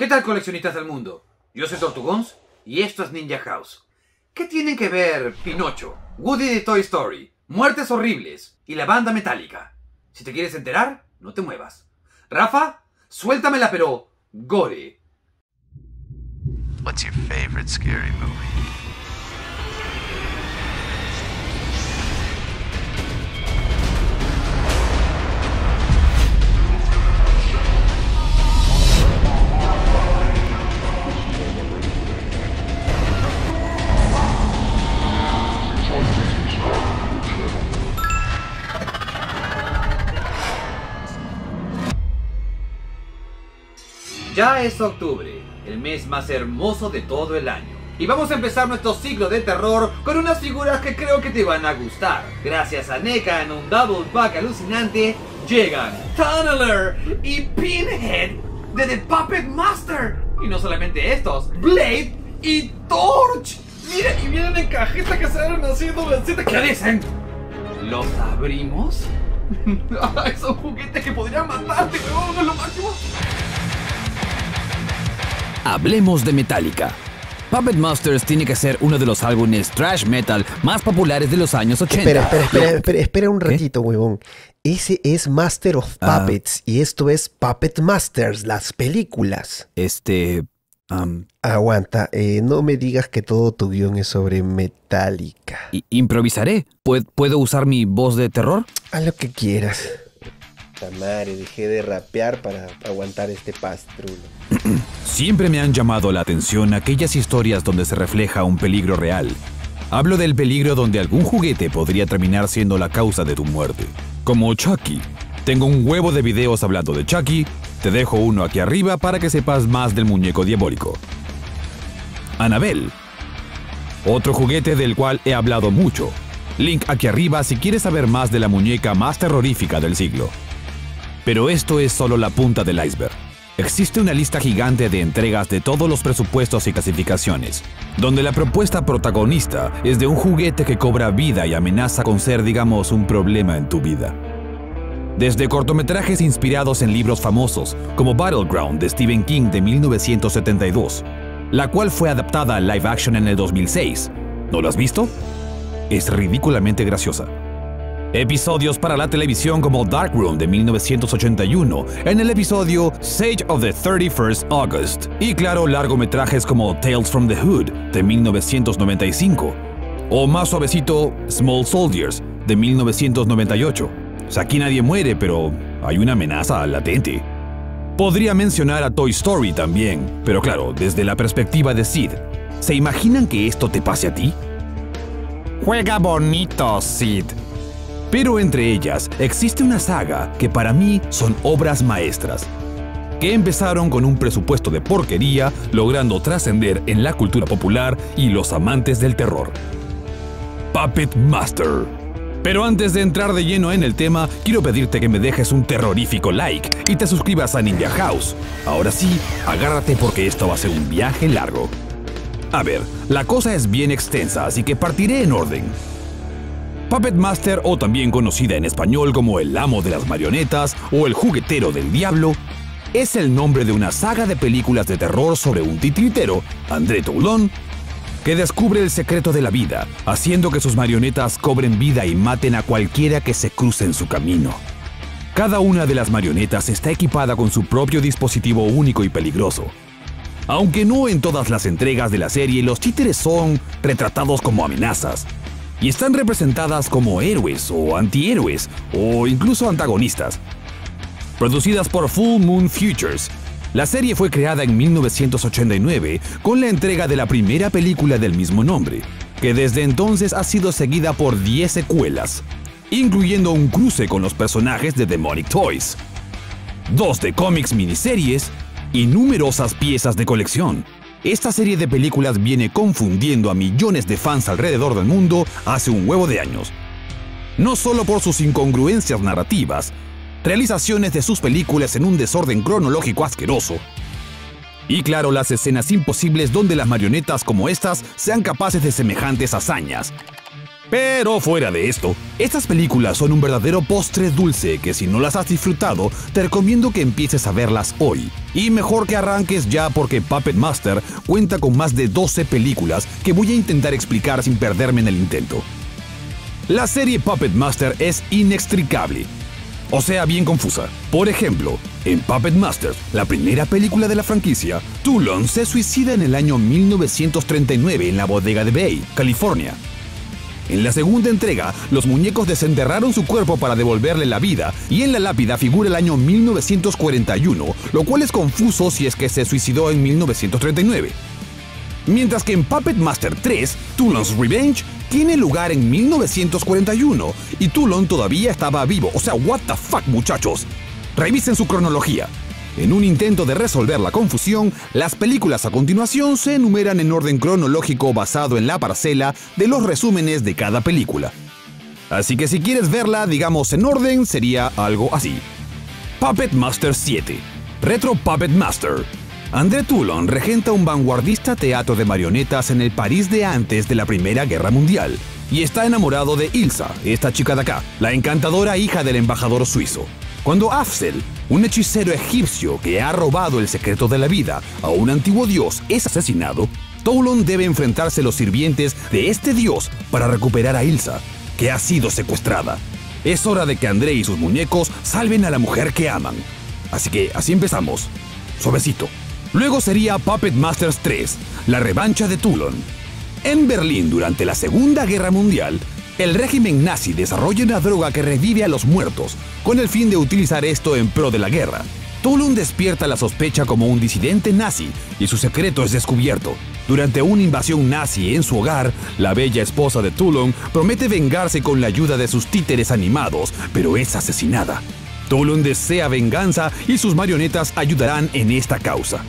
¿Qué tal coleccionistas del mundo? Yo soy Tortugons y esto es Ninja House. ¿Qué tienen que ver Pinocho, Woody de Toy Story, Muertes Horribles y la banda metálica? Si te quieres enterar, no te muevas. Rafa, suéltamela pero gore. What's your favorite scary movie? Ya es octubre, el mes más hermoso de todo el año. Y vamos a empezar nuestro ciclo de terror con unas figuras que creo que te van a gustar. Gracias a NECA en un double pack alucinante, llegan Tunneler y Pinhead de The Puppet Master. Y no solamente estos, Blade y Torch. Miren, y vienen en cajita que se han nacido ¿Qué dicen? ¿Los abrimos? Ay, son juguetes que podrían matarte, weón, es lo máximo. Hablemos de Metallica. Puppet Masters tiene que ser uno de los álbumes trash metal más populares de los años 80. Espera, espera, espera, espera, espera un ratito, huevón. Ese es Master of Ah. Puppets y esto es Puppet Masters, las películas. Este... Aguanta, eh, no me digas que todo tu guion es sobre Metallica. improvisaré. ¿Pue- ¿Puedo usar mi voz de terror? Haz lo que quieras. Tamare, dejé de rapear para aguantar este pastrulo. Siempre me han llamado la atención aquellas historias donde se refleja un peligro real. Hablo del peligro donde algún juguete podría terminar siendo la causa de tu muerte. Como Chucky. Tengo un huevo de videos hablando de Chucky, te dejo uno aquí arriba para que sepas más del muñeco diabólico. Annabelle. Otro juguete del cual he hablado mucho. Link aquí arriba si quieres saber más de la muñeca más terrorífica del siglo. Pero esto es solo la punta del iceberg. Existe una lista gigante de entregas de todos los presupuestos y clasificaciones, donde la propuesta protagonista es de un juguete que cobra vida y amenaza con ser, digamos, un problema en tu vida. Desde cortometrajes inspirados en libros famosos, como Battleground de Stephen King de 1972, la cual fue adaptada a live action en el 2006. ¿No lo has visto? Es ridículamente graciosa. Episodios para la televisión como Dark Room de 1981, en el episodio Sage of the 31st August, y claro, largometrajes como Tales from the Hood de 1995, o más suavecito Small Soldiers de 1998. O sea, aquí nadie muere, pero hay una amenaza latente. Podría mencionar a Toy Story también, pero claro, desde la perspectiva de Sid. ¿Se imaginan que esto te pase a ti? Juega bonito, Sid. Pero entre ellas existe una saga que para mí son obras maestras, que empezaron con un presupuesto de porquería, logrando trascender en la cultura popular y los amantes del terror. Puppet Master. Pero antes de entrar de lleno en el tema, quiero pedirte que me dejes un terrorífico like y te suscribas a Ninja House. Ahora sí, agárrate porque esto va a ser un viaje largo. A ver, la cosa es bien extensa, así que partiré en orden. Puppet Master, o también conocida en español como el amo de las marionetas o el juguetero del diablo, es el nombre de una saga de películas de terror sobre un titiritero, André Toulon, que descubre el secreto de la vida, haciendo que sus marionetas cobren vida y maten a cualquiera que se cruce en su camino. Cada una de las marionetas está equipada con su propio dispositivo único y peligroso. Aunque no en todas las entregas de la serie los títeres son retratados como amenazas, y están representadas como héroes o antihéroes o incluso antagonistas. Producidas por Full Moon Futures, la serie fue creada en 1989 con la entrega de la primera película del mismo nombre, que desde entonces ha sido seguida por 10 secuelas, incluyendo un cruce con los personajes de Demonic Toys, dos de cómics miniseries y numerosas piezas de colección. Esta serie de películas viene confundiendo a millones de fans alrededor del mundo hace un huevo de años. No solo por sus incongruencias narrativas, realizaciones de sus películas en un desorden cronológico asqueroso, y claro, las escenas imposibles donde las marionetas como estas sean capaces de semejantes hazañas. Pero fuera de esto, estas películas son un verdadero postre dulce que si no las has disfrutado, te recomiendo que empieces a verlas hoy. Y mejor que arranques ya porque Puppet Master cuenta con más de 12 películas que voy a intentar explicar sin perderme en el intento. La serie Puppet Master es inextricable, o sea, bien confusa. Por ejemplo, en Puppet Master, la primera película de la franquicia, Toulon se suicida en el año 1939 en la bodega de Bay, California. En la segunda entrega, los muñecos desenterraron su cuerpo para devolverle la vida, y en la lápida figura el año 1941, lo cual es confuso si es que se suicidó en 1939. Mientras que en Puppet Master 3, Toulon's Revenge tiene lugar en 1941 y Toulon todavía estaba vivo. O sea, what the fuck, muchachos. Revisen su cronología. En un intento de resolver la confusión, las películas a continuación se enumeran en orden cronológico basado en la parcela de los resúmenes de cada película. Así que si quieres verla, digamos en orden, sería algo así. Puppet Master 7. Retro Puppet Master. André Toulon regenta un vanguardista teatro de marionetas en el París de antes de la Primera Guerra Mundial. Y está enamorado de Ilsa, esta chica de acá, la encantadora hija del embajador suizo. Cuando Afsel, un hechicero egipcio que ha robado el secreto de la vida a un antiguo dios, es asesinado, Toulon debe enfrentarse a los sirvientes de este dios para recuperar a Ilsa, que ha sido secuestrada. Es hora de que André y sus muñecos salven a la mujer que aman. Así que así empezamos. Suavecito. Luego sería Puppet Masters 3, la revancha de Toulon. En Berlín durante la Segunda Guerra Mundial, el régimen nazi desarrolla una droga que revive a los muertos, con el fin de utilizar esto en pro de la guerra. Toulon despierta la sospecha como un disidente nazi y su secreto es descubierto. Durante una invasión nazi en su hogar, la bella esposa de Toulon promete vengarse con la ayuda de sus títeres animados, pero es asesinada. Toulon desea venganza y sus marionetas ayudarán en esta causa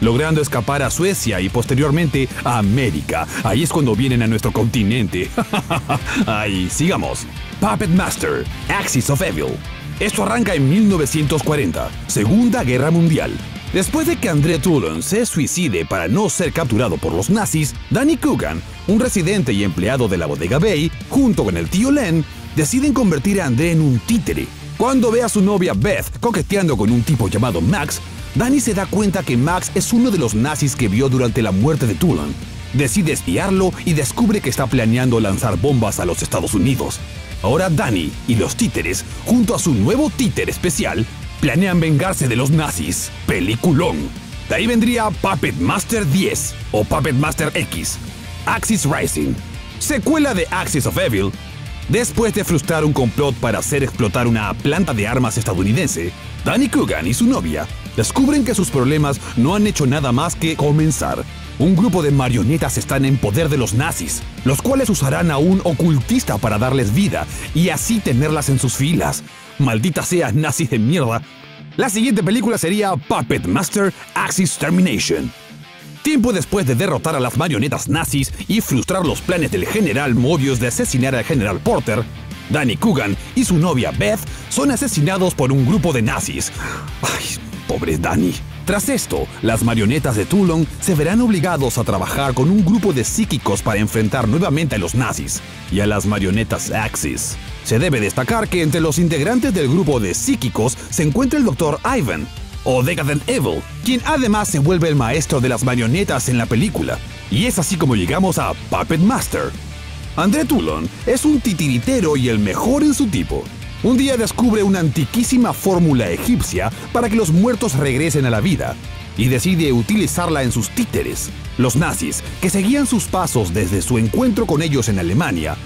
logrando escapar a Suecia y posteriormente a América. Ahí es cuando vienen a nuestro continente. Ahí, sigamos. Puppet Master, Axis of Evil. Esto arranca en 1940, Segunda Guerra Mundial. Después de que André Toulon se suicide para no ser capturado por los nazis, Danny Coogan, un residente y empleado de la bodega Bay, junto con el tío Len, deciden convertir a André en un títere. Cuando ve a su novia Beth coqueteando con un tipo llamado Max, Danny se da cuenta que Max es uno de los nazis que vio durante la muerte de Toulon. Decide espiarlo y descubre que está planeando lanzar bombas a los Estados Unidos. Ahora Danny y los títeres, junto a su nuevo títer especial, planean vengarse de los nazis. Peliculón. De ahí vendría Puppet Master 10 o Puppet Master X, Axis Rising, secuela de Axis of Evil. Después de frustrar un complot para hacer explotar una planta de armas estadounidense, Danny Coogan y su novia descubren que sus problemas no han hecho nada más que comenzar. Un grupo de marionetas están en poder de los nazis, los cuales usarán a un ocultista para darles vida y así tenerlas en sus filas. Maldita sea, nazis de mierda. La siguiente película sería Puppet Master Axis Termination. Tiempo después de derrotar a las marionetas nazis y frustrar los planes del general Mobius de asesinar al general Porter, Danny Coogan y su novia Beth son asesinados por un grupo de nazis. Ay, pobre Danny. Tras esto, las marionetas de Toulon se verán obligados a trabajar con un grupo de psíquicos para enfrentar nuevamente a los nazis y a las marionetas Axis. Se debe destacar que entre los integrantes del grupo de psíquicos se encuentra el Dr. Ivan, o Decadent Evil, quien además se vuelve el maestro de las marionetas en la película. Y es así como llegamos a Puppet Master. André Toulon es un titiritero y el mejor en su tipo. Un día descubre una antiquísima fórmula egipcia para que los muertos regresen a la vida y decide utilizarla en sus títeres. Los nazis, que seguían sus pasos desde su encuentro con ellos en Alemania,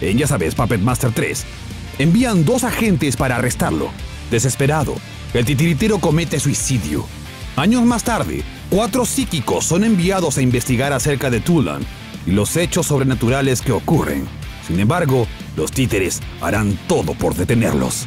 en ya sabes, Puppet Master 3, envían dos agentes para arrestarlo. Desesperado, el titiritero comete suicidio. Años más tarde, cuatro psíquicos son enviados a investigar acerca de Toulon y los hechos sobrenaturales que ocurren. Sin embargo, los títeres harán todo por detenerlos.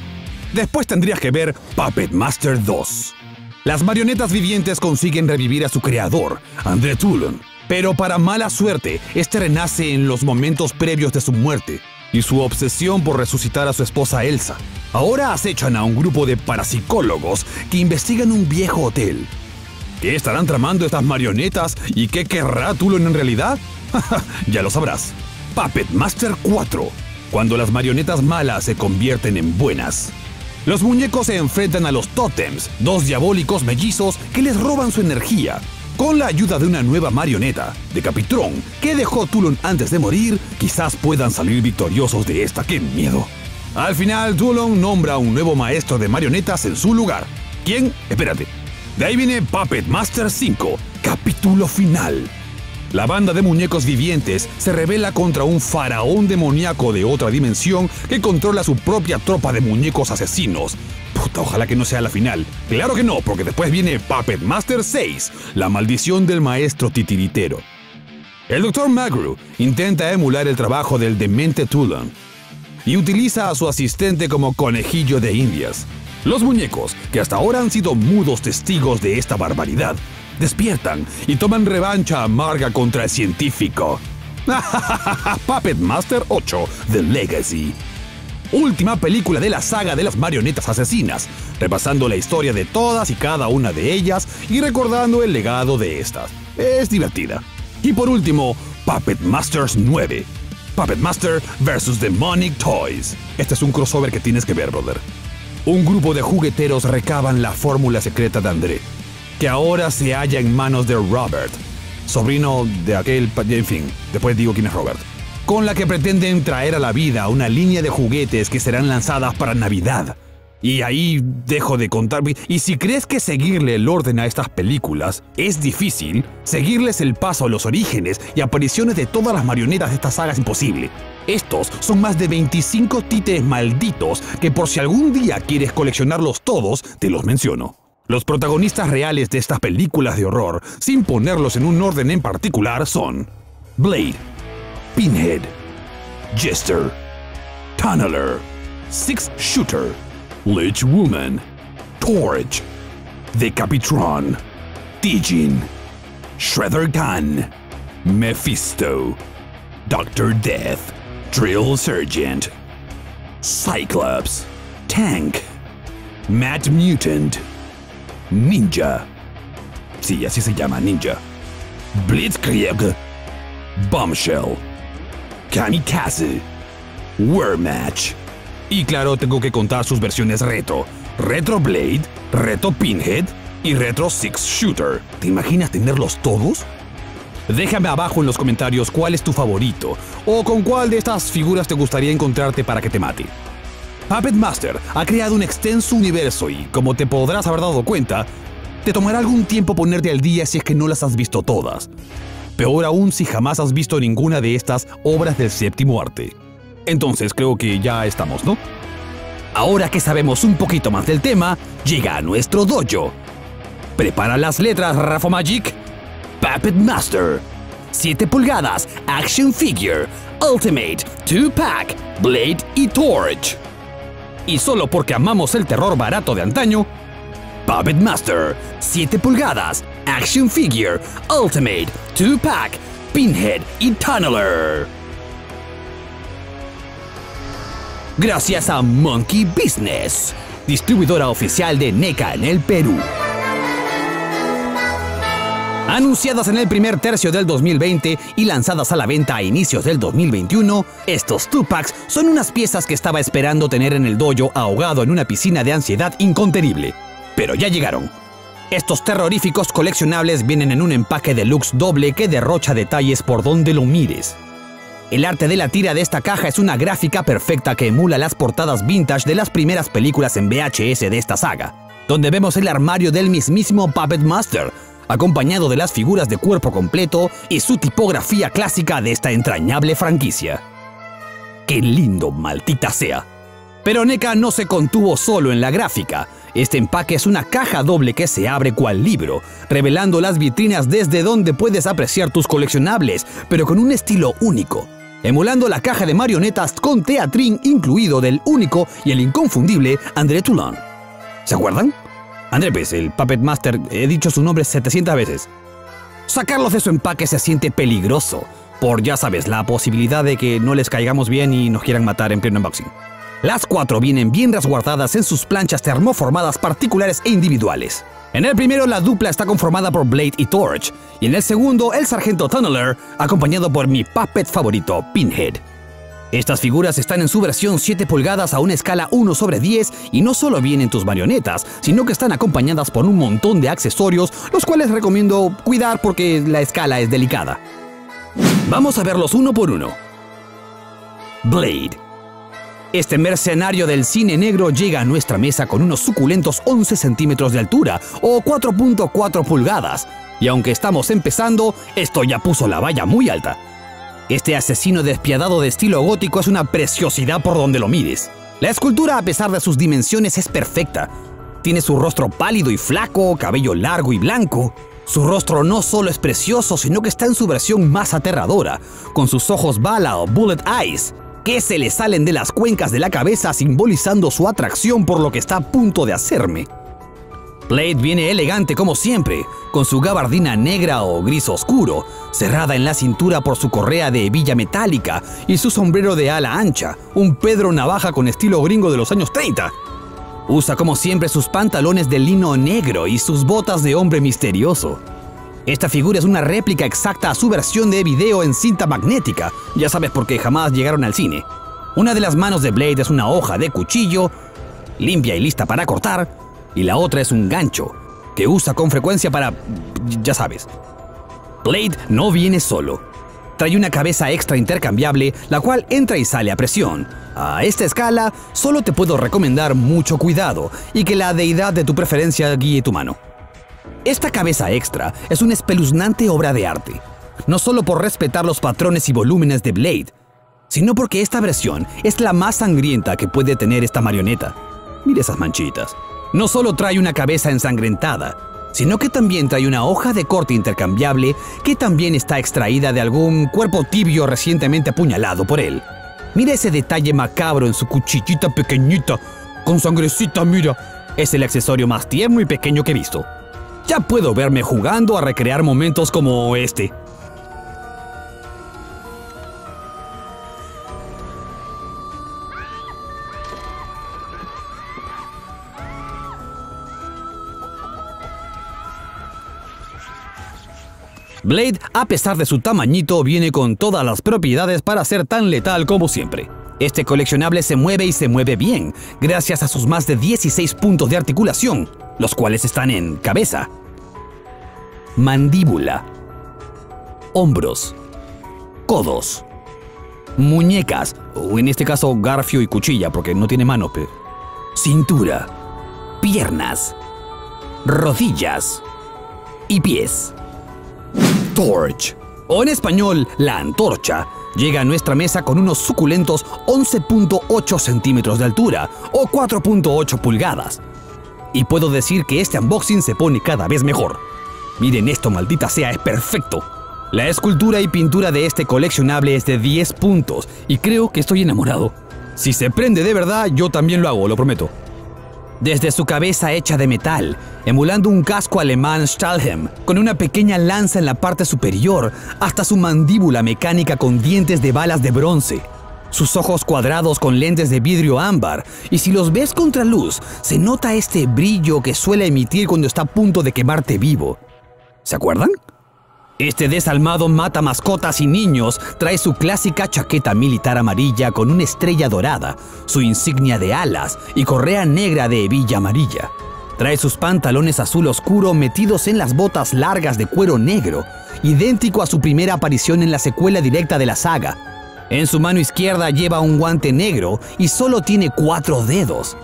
Después tendrías que ver Puppet Master 2. Las marionetas vivientes consiguen revivir a su creador, André Toulon, pero para mala suerte, este renace en los momentos previos de su muerte y su obsesión por resucitar a su esposa Elsa. Ahora acechan a un grupo de parapsicólogos que investigan un viejo hotel. ¿Qué estarán tramando estas marionetas y qué querrá Toulon en realidad? ya lo sabrás. Puppet Master 4, cuando las marionetas malas se convierten en buenas. Los muñecos se enfrentan a los Totems, dos diabólicos mellizos que les roban su energía. Con la ayuda de una nueva marioneta, de Capitron, que dejó Tulon antes de morir, quizás puedan salir victoriosos de esta. ¡Qué miedo! Al final, Tulon nombra a un nuevo maestro de marionetas en su lugar. ¿Quién? Espérate. De ahí viene Puppet Master 5, capítulo final. La banda de muñecos vivientes se revela contra un faraón demoníaco de otra dimensión que controla su propia tropa de muñecos asesinos. Puta, ojalá que no sea la final. Claro que no, porque después viene Puppet Master 6, la maldición del maestro titiritero. El Dr. Magru intenta emular el trabajo del demente Tulon y utiliza a su asistente como conejillo de indias. Los muñecos, que hasta ahora han sido mudos testigos de esta barbaridad, despiertan y toman revancha amarga contra el científico. Puppet Master 8, The Legacy. Última película de la saga de las marionetas asesinas, repasando la historia de todas y cada una de ellas y recordando el legado de estas. Es divertida. Y por último, Puppet Masters 9. Puppet Master vs. Demonic Toys. Este es un crossover que tienes que ver, brother. Un grupo de jugueteros recaban la fórmula secreta de André, que ahora se halla en manos de Robert, sobrino de aquel, en fin, después digo quién es Robert, con la que pretenden traer a la vida una línea de juguetes que serán lanzadas para Navidad. Y ahí dejo de contar. Y si crees que seguirle el orden a estas películas es difícil, seguirles el paso a los orígenes y apariciones de todas las marionetas de esta saga es imposible. Estos son más de 25 títeres malditos que por si algún día quieres coleccionarlos todos, te los menciono. Los protagonistas reales de estas películas de horror, sin ponerlos en un orden en particular, son Blade, Pinhead, Jester, Tunneler, Six Shooter, Lich Woman, Torch, Decapitron, Dijin, Shredder Gun, Mephisto, Dr. Death, Drill Sergeant, Cyclops, Tank, Mad Mutant, Ninja. Sí, así se llama, Ninja. Blitzkrieg, Bombshell, Kamikaze, Match. Y claro, tengo que contar sus versiones retro. Retro Blade, Retro Pinhead y Retro Six Shooter. ¿Te imaginas tenerlos todos? Déjame abajo en los comentarios cuál es tu favorito o con cuál de estas figuras te gustaría encontrarte para que te mate. Puppet Master ha creado un extenso universo y, como te podrás haber dado cuenta, te tomará algún tiempo ponerte al día si es que no las has visto todas. Peor aún si jamás has visto ninguna de estas obras del séptimo arte. Entonces creo que ya estamos, ¿no? Ahora que sabemos un poquito más del tema, llega a nuestro dojo. Prepara las letras, Rafa Magic. Puppet Master. 7 pulgadas, Action Figure, Ultimate, 2-Pack, Blade y Torch. Y solo porque amamos el terror barato de antaño, Puppet Master, 7 pulgadas, Action Figure, Ultimate, 2-Pack, Pinhead y Tunneler. Gracias a Monkey Business, distribuidora oficial de NECA en el Perú. Anunciadas en el primer tercio del 2020 y lanzadas a la venta a inicios del 2021, estos Tupacs son unas piezas que estaba esperando tener en el dojo ahogado en una piscina de ansiedad incontenible. Pero ya llegaron. Estos terroríficos coleccionables vienen en un empaque deluxe doble que derrocha detalles por donde lo mires. El arte de la tira de esta caja es una gráfica perfecta que emula las portadas vintage de las primeras películas en VHS de esta saga, donde vemos el armario del mismísimo Puppet Master, acompañado de las figuras de cuerpo completo y su tipografía clásica de esta entrañable franquicia. ¡Qué lindo, maldita sea! Pero NECA no se contuvo solo en la gráfica. Este empaque es una caja doble que se abre cual libro, revelando las vitrinas desde donde puedes apreciar tus coleccionables, pero con un estilo único. Emulando la caja de marionetas con teatrín incluido del único y el inconfundible André Toulon. ¿Se acuerdan? André Pérez, el Puppet Master, he dicho su nombre 700 veces. Sacarlos de su empaque se siente peligroso, por ya sabes, la posibilidad de que no les caigamos bien y nos quieran matar en pleno unboxing. Las cuatro vienen bien resguardadas en sus planchas termoformadas particulares e individuales. En el primero, la dupla está conformada por Blade y Torch, y en el segundo, el sargento Tunneler, acompañado por mi puppet favorito, Pinhead. Estas figuras están en su versión 7 pulgadas a una escala 1 sobre 10 y no solo vienen tus marionetas, sino que están acompañadas por un montón de accesorios, los cuales recomiendo cuidar porque la escala es delicada. Vamos a verlos uno por uno. Blade. Este mercenario del cine negro llega a nuestra mesa con unos suculentos 11 centímetros de altura o 4.4 pulgadas, y aunque estamos empezando, esto ya puso la valla muy alta. Este asesino despiadado de estilo gótico es una preciosidad por donde lo mires. La escultura, a pesar de sus dimensiones, es perfecta. Tiene su rostro pálido y flaco, cabello largo y blanco. Su rostro no solo es precioso, sino que está en su versión más aterradora, con sus ojos bala o bullet eyes, que se le salen de las cuencas de la cabeza simbolizando su atracción por lo que está a punto de hacerme. Blade viene elegante como siempre, con su gabardina negra o gris oscuro, cerrada en la cintura por su correa de hebilla metálica y su sombrero de ala ancha, un Pedro Navaja con estilo gringo de los años 30. Usa como siempre sus pantalones de lino negro y sus botas de hombre misterioso. Esta figura es una réplica exacta a su versión de video en cinta magnética, ya sabes por qué jamás llegaron al cine. Una de las manos de Blade es una hoja de cuchillo, limpia y lista para cortar, y la otra es un gancho, que usa con frecuencia para... ya sabes. Blade no viene solo. Trae una cabeza extra intercambiable, la cual entra y sale a presión. A esta escala, solo te puedo recomendar mucho cuidado y que la deidad de tu preferencia guíe tu mano. Esta cabeza extra es una espeluznante obra de arte, no solo por respetar los patrones y volúmenes de Blade, sino porque esta versión es la más sangrienta que puede tener esta marioneta. Mira esas manchitas no solo trae una cabeza ensangrentada, sino que también trae una hoja de corte intercambiable que también está extraída de algún cuerpo tibio recientemente apuñalado por él. Mira ese detalle macabro en su cuchillita pequeñita, con sangrecita, mira. Es el accesorio más tierno y pequeño que he visto. Ya puedo verme jugando a recrear momentos como este. Blade, a pesar de su tamañito, viene con todas las propiedades para ser tan letal como siempre. Este coleccionable se mueve y se mueve bien, gracias a sus más de 16 puntos de articulación, los cuales están en cabeza, mandíbula, hombros, codos, muñecas, o en este caso garfio y cuchilla porque no tiene mano, cintura, piernas, rodillas y pies. Torch, o en español, la antorcha, llega a nuestra mesa con unos suculentos 11.8 centímetros de altura o 4.8 pulgadas. Y puedo decir que este unboxing se pone cada vez mejor. Miren esto, maldita sea, es perfecto. La escultura y pintura de este coleccionable es de 10 puntos y creo que estoy enamorado. Si se prende de verdad, yo también lo hago, lo prometo. Desde su cabeza hecha de metal, emulando un casco alemán Stahlhelm, con una pequeña lanza en la parte superior, hasta su mandíbula mecánica con dientes de balas de bronce, sus ojos cuadrados con lentes de vidrio ámbar, y si los ves contra luz, se nota este brillo que suele emitir cuando está a punto de quemarte vivo. ¿Se acuerdan? Este desalmado mata mascotas y niños trae su clásica chaqueta militar amarilla con una estrella dorada, su insignia de alas y correa negra de hebilla amarilla. Trae sus pantalones azul oscuro metidos en las botas largas de cuero negro, idéntico a su primera aparición en la secuela directa de la saga. En su mano izquierda lleva un guante negro y solo tiene cuatro dedos.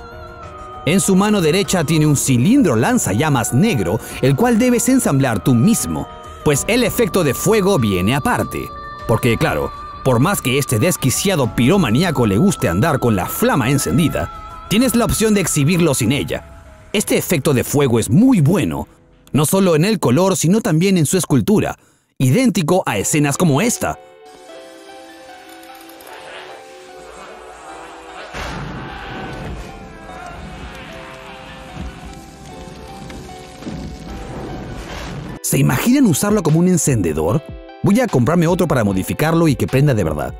En su mano derecha tiene un cilindro lanzallamas negro, el cual debes ensamblar tú mismo pues el efecto de fuego viene aparte. Porque claro, por más que este desquiciado piromaníaco le guste andar con la flama encendida, tienes la opción de exhibirlo sin ella. Este efecto de fuego es muy bueno, no solo en el color, sino también en su escultura, idéntico a escenas como esta, ¿Se imaginan usarlo como un encendedor? Voy a comprarme otro para modificarlo y que prenda de verdad.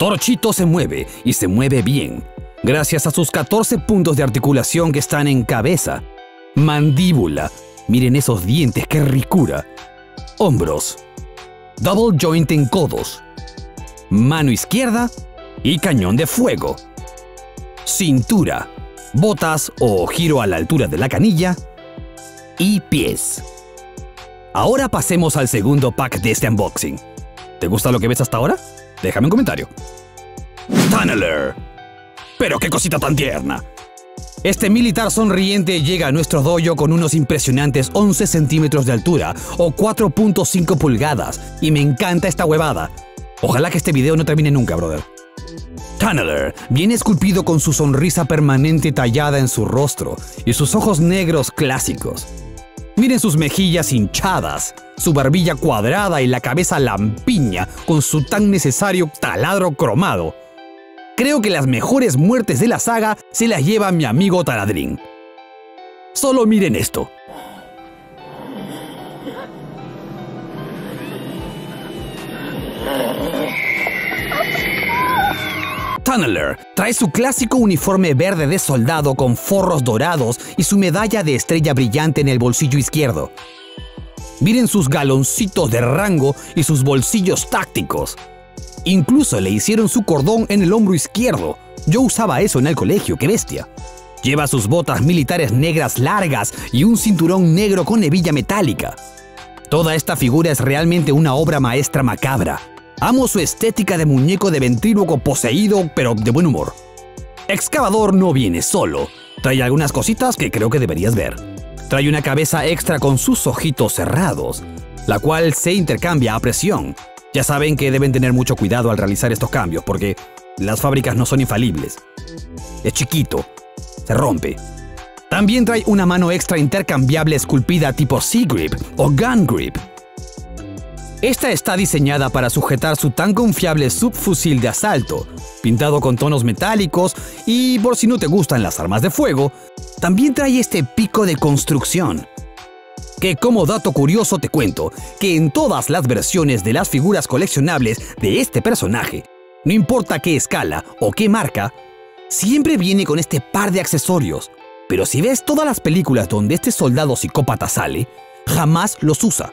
Torchito se mueve y se mueve bien, gracias a sus 14 puntos de articulación que están en cabeza, Mandíbula. Miren esos dientes, qué ricura. Hombros. Double joint en codos. Mano izquierda y cañón de fuego. Cintura. Botas o giro a la altura de la canilla. Y pies. Ahora pasemos al segundo pack de este unboxing. ¿Te gusta lo que ves hasta ahora? Déjame un comentario. Tunneler. Pero qué cosita tan tierna. Este militar sonriente llega a nuestro dojo con unos impresionantes 11 centímetros de altura o 4.5 pulgadas y me encanta esta huevada. Ojalá que este video no termine nunca, brother. Tunneler viene esculpido con su sonrisa permanente tallada en su rostro y sus ojos negros clásicos. Miren sus mejillas hinchadas, su barbilla cuadrada y la cabeza lampiña con su tan necesario taladro cromado. Creo que las mejores muertes de la saga se las lleva mi amigo Taladrín. Solo miren esto. Tunneler trae su clásico uniforme verde de soldado con forros dorados y su medalla de estrella brillante en el bolsillo izquierdo. Miren sus galoncitos de rango y sus bolsillos tácticos. Incluso le hicieron su cordón en el hombro izquierdo. Yo usaba eso en el colegio, qué bestia. Lleva sus botas militares negras largas y un cinturón negro con hebilla metálica. Toda esta figura es realmente una obra maestra macabra. Amo su estética de muñeco de ventríloco poseído, pero de buen humor. Excavador no viene solo. Trae algunas cositas que creo que deberías ver. Trae una cabeza extra con sus ojitos cerrados, la cual se intercambia a presión. Ya saben que deben tener mucho cuidado al realizar estos cambios porque las fábricas no son infalibles. Es chiquito, se rompe. También trae una mano extra intercambiable esculpida tipo Sea Grip o Gun Grip. Esta está diseñada para sujetar su tan confiable subfusil de asalto, pintado con tonos metálicos y por si no te gustan las armas de fuego, también trae este pico de construcción. Que como dato curioso te cuento que en todas las versiones de las figuras coleccionables de este personaje, no importa qué escala o qué marca, siempre viene con este par de accesorios. Pero si ves todas las películas donde este soldado psicópata sale, jamás los usa.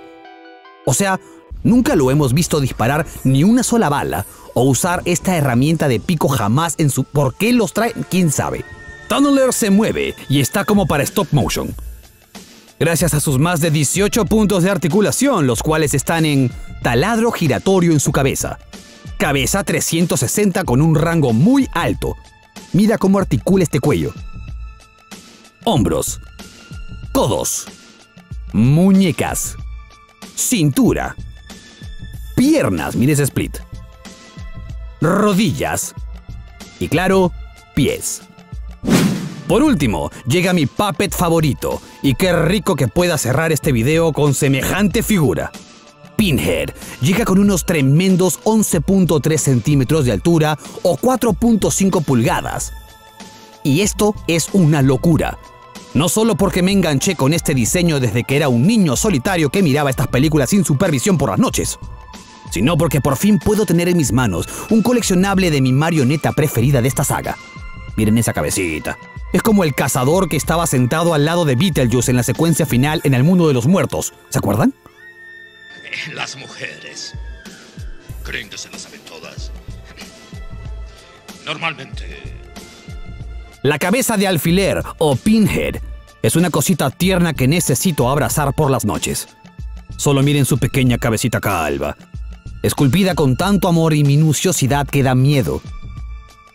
O sea, nunca lo hemos visto disparar ni una sola bala o usar esta herramienta de pico jamás en su... ¿Por qué los trae? ¿Quién sabe? Tunneler se mueve y está como para stop motion. Gracias a sus más de 18 puntos de articulación, los cuales están en taladro giratorio en su cabeza. Cabeza 360 con un rango muy alto. Mira cómo articula este cuello. Hombros. Codos. Muñecas. Cintura. Piernas, mire ese split. Rodillas. Y claro, pies. Por último, llega mi puppet favorito, y qué rico que pueda cerrar este video con semejante figura. Pinhead llega con unos tremendos 11.3 centímetros de altura o 4.5 pulgadas. Y esto es una locura. No solo porque me enganché con este diseño desde que era un niño solitario que miraba estas películas sin supervisión por las noches, sino porque por fin puedo tener en mis manos un coleccionable de mi marioneta preferida de esta saga. Miren esa cabecita. Es como el cazador que estaba sentado al lado de Beetlejuice en la secuencia final en el mundo de los muertos. ¿Se acuerdan? Las mujeres creen que se las saben todas. Normalmente, La cabeza de alfiler o pinhead es una cosita tierna que necesito abrazar por las noches. Solo miren su pequeña cabecita calva, esculpida con tanto amor y minuciosidad que da miedo.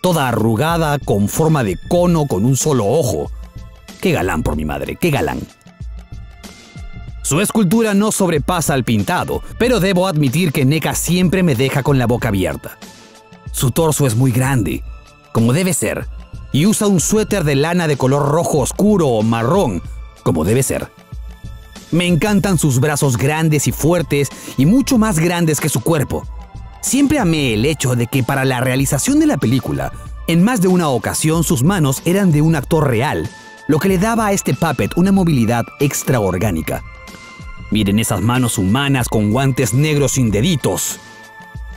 Toda arrugada, con forma de cono, con un solo ojo. Qué galán por mi madre, qué galán. Su escultura no sobrepasa al pintado, pero debo admitir que NECA siempre me deja con la boca abierta. Su torso es muy grande, como debe ser, y usa un suéter de lana de color rojo oscuro o marrón, como debe ser. Me encantan sus brazos grandes y fuertes y mucho más grandes que su cuerpo. Siempre amé el hecho de que para la realización de la película, en más de una ocasión sus manos eran de un actor real, lo que le daba a este puppet una movilidad extraorgánica. Miren esas manos humanas con guantes negros sin deditos.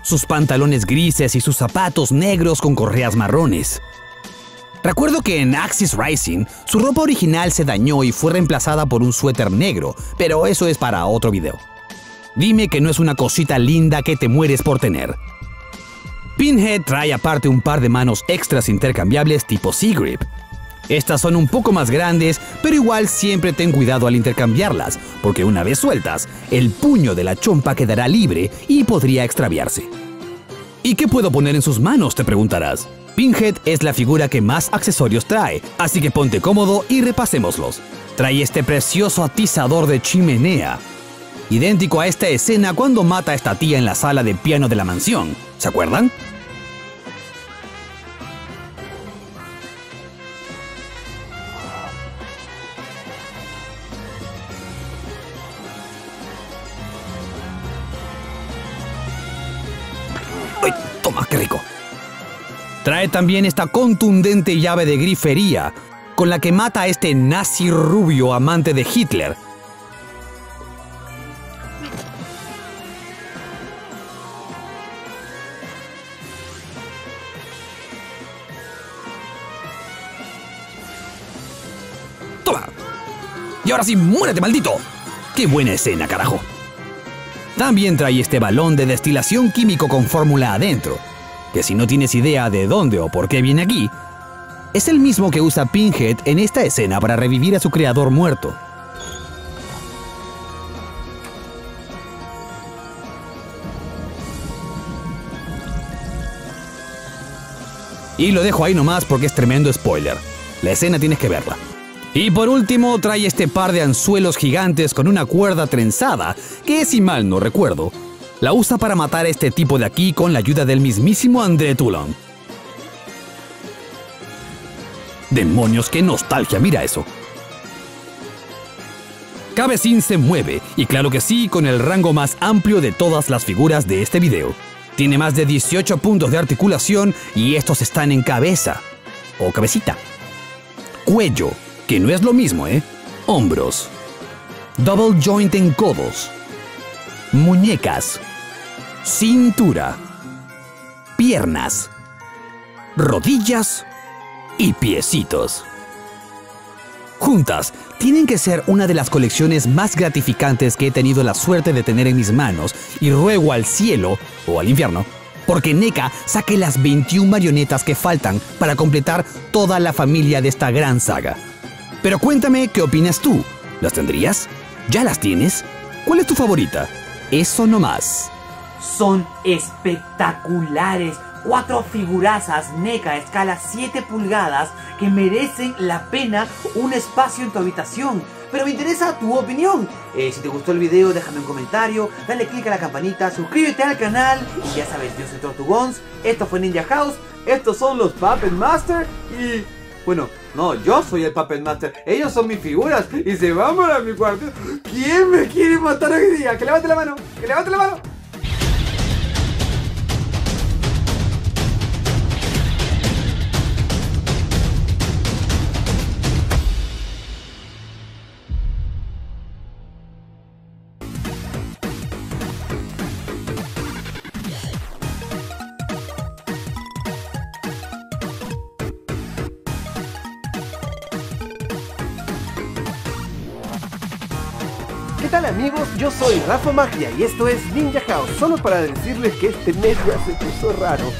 Sus pantalones grises y sus zapatos negros con correas marrones. Recuerdo que en Axis Rising su ropa original se dañó y fue reemplazada por un suéter negro, pero eso es para otro video. Dime que no es una cosita linda que te mueres por tener. Pinhead trae aparte un par de manos extras intercambiables tipo Sea Grip. Estas son un poco más grandes, pero igual siempre ten cuidado al intercambiarlas, porque una vez sueltas, el puño de la chompa quedará libre y podría extraviarse. ¿Y qué puedo poner en sus manos? te preguntarás. Pinhead es la figura que más accesorios trae, así que ponte cómodo y repasémoslos. Trae este precioso atizador de chimenea, idéntico a esta escena cuando mata a esta tía en la sala de piano de la mansión. ¿Se acuerdan? Trae también esta contundente llave de grifería, con la que mata a este nazi rubio amante de Hitler. ¡Toma! Y ahora sí, muérete, maldito. ¡Qué buena escena, carajo! También trae este balón de destilación químico con fórmula adentro, que si no tienes idea de dónde o por qué viene aquí, es el mismo que usa Pinhead en esta escena para revivir a su creador muerto. Y lo dejo ahí nomás porque es tremendo spoiler. La escena tienes que verla. Y por último trae este par de anzuelos gigantes con una cuerda trenzada, que si mal no recuerdo, la usa para matar a este tipo de aquí con la ayuda del mismísimo André Toulon. Demonios, qué nostalgia, mira eso. Cabecín se mueve, y claro que sí, con el rango más amplio de todas las figuras de este video. Tiene más de 18 puntos de articulación y estos están en cabeza, o cabecita. Cuello, que no es lo mismo, ¿eh? Hombros. Double joint en codos. Muñecas. Cintura. Piernas. Rodillas. Y piecitos. Juntas, tienen que ser una de las colecciones más gratificantes que he tenido la suerte de tener en mis manos y ruego al cielo, o al infierno, porque NECA saque las 21 marionetas que faltan para completar toda la familia de esta gran saga. Pero cuéntame qué opinas tú. ¿Las tendrías? ¿Ya las tienes? ¿Cuál es tu favorita? Eso no más. Son espectaculares. Cuatro figurazas NECA a escala 7 pulgadas que merecen la pena un espacio en tu habitación. Pero me interesa tu opinión. Eh, si te gustó el video, déjame un comentario, dale click a la campanita, suscríbete al canal. Y ya sabes, yo soy Tortugons. Esto fue Ninja House. Estos son los Puppet Master. Y bueno, no, yo soy el Puppet Master. Ellos son mis figuras y se van para mi cuarto. ¿Quién me quiere matar hoy día? Que levante la mano, que levante la mano. Yo soy Rafa Magia y esto es Ninja House, solo para decirles que este mes ya se puso raro.